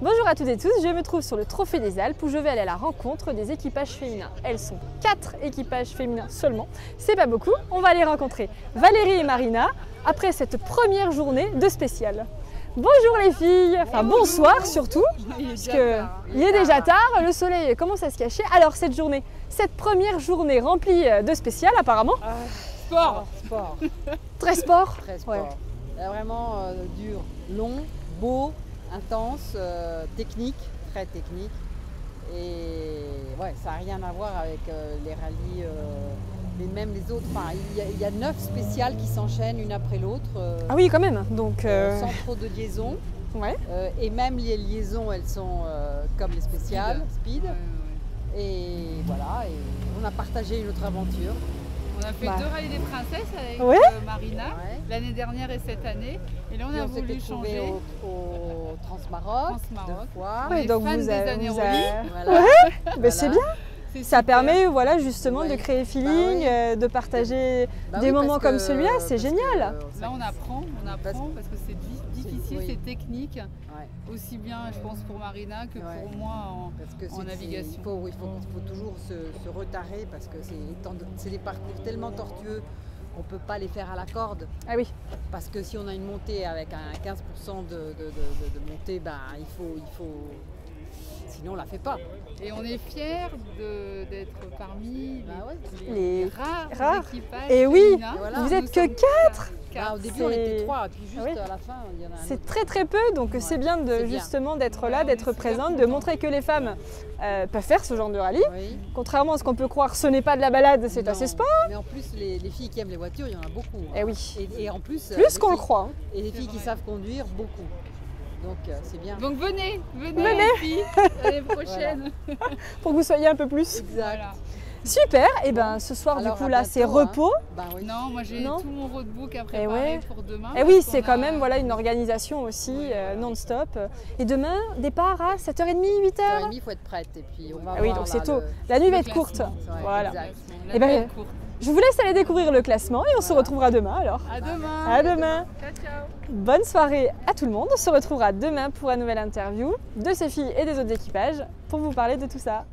Bonjour à toutes et tous, je me trouve sur le Trophée des Alpes où je vais aller à la rencontre des équipages féminins. Elles sont quatre équipages féminins seulement, c'est pas beaucoup. On va les rencontrer Valérie et Marina après cette première journée de spécial. Bonjour les filles, enfin bonsoir surtout, puisque il est déjà tard, le soleil commence à se cacher. Alors cette journée, cette première journée remplie de spécial apparemment, Sport Sport. très sport? Très sport. Ouais. Euh, Vraiment euh, dur, long, beau, intense, euh, technique, très technique. Et ouais, ça n'a rien à voir avec euh, les rallyes, euh, mais même les autres. Enfin, il y, a- il y a neuf spéciales qui s'enchaînent une après l'autre, euh, Ah oui quand même, donc euh, sans trop de liaisons. ouais. Euh, et même les liaisons, elles sont euh, comme les spéciales, speed. Et voilà, et on a partagé une autre aventure. On a fait Bah. deux rallyes des princesses avec Ouais. euh, Marina Ouais. l'année dernière et cette année. Et là, on a on voulu changer. au, au Fois. On est donc vous des avez- vous Voilà. Voilà. c'est bien, C'est ça super. permet voilà justement de créer feeling, oui. euh, de partager Bah des oui, moments comme celui-là, c'est que, génial. euh, Là, on apprend, on apprend parce que c'est di- difficile, oui. c'est technique, Ouais, aussi bien, je pense, pour Marina que Ouais. pour moi. en- parce que En c'est- navigation. Il faut, il faut, il faut toujours se, se retarrer parce que c'est des parcours tellement tortueux qu'on ne peut pas les faire à la corde. Ah oui, Parce que si on a une montée avec un 15% de, de, de- de- de montée, ben, il, faut, il faut. Sinon, on ne la fait pas. Et on est fiers d'être parmi Bah ouais. les, Les rares, rares. équipages Et oui, voilà. vous êtes que quatre. Bah, au début, c'est- on était trois, et puis juste Ah oui. à la fin, il y en a un c'est très très peu, donc Ouais, c'est bien de justement d'être Ouais, là, d'être présente, de montrer que les femmes euh, peuvent faire ce genre de rallye. Oui. Contrairement à ce qu'on peut croire, ce n'est pas de la balade, c'est Non. assez sport. Mais en plus, les, les filles qui aiment les voitures, il y en a beaucoup. hein. Eh oui, Et, et en plus. euh, plus qu'on le croit. hein. Et les filles qui savent conduire, beaucoup. Donc euh, c'est bien. Donc venez, venez, Venez. les filles, l'année prochaine. Pour que vous soyez un peu plus. Exact. Voilà. Super, et ben ce soir Alors, du coup là c'est hein. repos. Ben oui. Non, moi j'ai tout mon roadbook à Eh préparer ouais. pour demain. Et oui, parce c'est qu'on quand a- même voilà, une organisation aussi euh, non-stop. Et demain, départ à 7h30, 8h 8h30, il faut être prête. Et puis on va Ah oui, voir, donc là, c'est tôt. le- La nuit va être courte. ouais, Voilà. La Eh ben, courte. Je vous laisse aller découvrir le classement et on se Voilà. retrouvera demain alors. À demain. À demain. Ciao, ciao. Bonne soirée à tout le monde. On se retrouvera demain pour une nouvelle interview de ces filles et des autres équipages pour vous parler de tout ça.